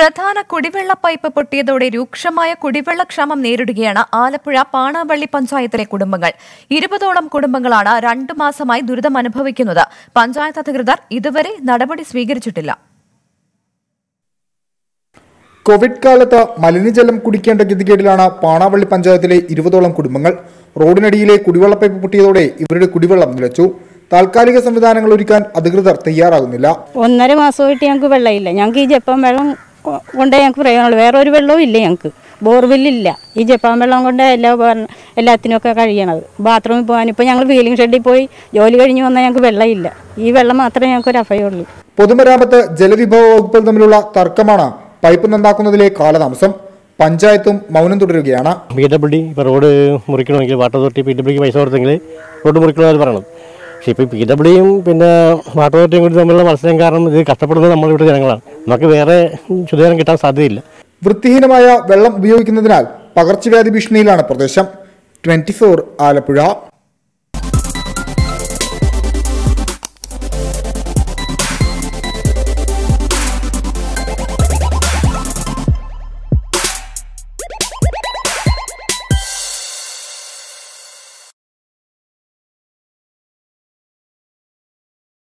പ്രധാന കുടിവെള്ള പൈപ്പ് പൊട്ടിയതോടെ രൂക്ഷമായ കുടിവെള്ളക്ഷാമം നേരിടുകയാണ് ആലപ്പുഴ പാണാവള്ളി പഞ്ചായത്തിലെ കുടുംബങ്ങൾ. ഇരുപതോളം കുടുംബങ്ങളാണ് രണ്ടു മാസമായി ദുരിതം അനുഭവിക്കുന്നത്. പഞ്ചായത്ത് അധികൃതർ ഇതുവരെ നടപടി സ്വീകരിച്ചിട്ടില്ല. കോവിഡ് കാലത്ത് മലിനജലം കുടിക്കേണ്ട ഗതികേടിലാണ് പാണാവള്ളി പഞ്ചായത്തിലെ ഇരുപതോളം കുടുംബങ്ങൾ. റോഡിനടിയിലെ കുടിവെള്ള പൈപ്പ് പൊട്ടിയതോടെ ഇവരുടെ കുടിവെള്ളം നിലച്ചു. താൽക്കാലിക സംവിധാനങ്ങൾ ഒരുക്കാൻ അധികൃതർ തയ്യാറാകുന്നില്ല. ഒന്നര മാസമായിട്ട് ഞങ്ങൾക്ക് വെള്ളമില്ല. ഞങ്ങൾക്ക് ഈ ജപ്പം വെള്ളം കൊണ്ടേ ഞങ്ങൾക്ക് പ്രയോജനമുള്ളൂ. വേറെ ഒരു വെള്ളവും ഇല്ല ഞങ്ങൾക്ക് ബോർവെല്ലില്ല. ഈ ജപ്പാൻ വെള്ളം കൊണ്ട് എല്ലാ ഉപകരണം എല്ലാത്തിനുമൊക്കെ കഴിയണത്. ബാത്റൂമിൽ പോകാൻ ഇപ്പോൾ ഞങ്ങൾ വീലിംഗ് ഷെഡിൽ പോയി ജോലി കഴിഞ്ഞ് വന്നാൽ ഞങ്ങൾക്ക് വെള്ളമില്ല. ഈ വെള്ളം മാത്രമേ ഞങ്ങൾക്ക് ഒരു അഭയമുള്ളൂ. പൊതുമരാമത്ത് ജലവിഭവ വകുപ്പിൽ തമ്മിലുള്ള തർക്കമാണ് പൈപ്പ് നന്നാക്കുന്നതിലെ കാലതാമസം. പഞ്ചായത്തും മൗനം തുടരുകയാണ്. പി ഡബ്ല്യു ഡി ഇപ്പോൾ റോഡ് മുറിക്കണമെങ്കിൽ വാട്ടർ അതോറിറ്റി പി ഡബ്ല്യുക്ക് പൈസ കൊടുത്തെങ്കിൽ റോഡ് മുറിക്കണമെന്ന് പറയണം പക്ഷേ ഇപ്പോൾ പി ഡബ്ല്യൂയും പിന്നെ വാട്ടർ അതോറിറ്റിയും കൂടി തമ്മിലുള്ള മത്സരം കാരണം ഇത് കഷ്ടപ്പെടുന്നത് നമ്മളിവിടെ ജനങ്ങളാണ്. നമുക്ക് വേറെ ശുദ്ധജലം കിട്ടാൻ സാധ്യതയില്ല. വൃത്തിഹീനമായ വെള്ളം ഉപയോഗിക്കുന്നതിനാൽ പകർച്ചവ്യാധി ഭീഷണിയിലാണ് പ്രദേശം. ട്വന്റി ആലപ്പുഴ.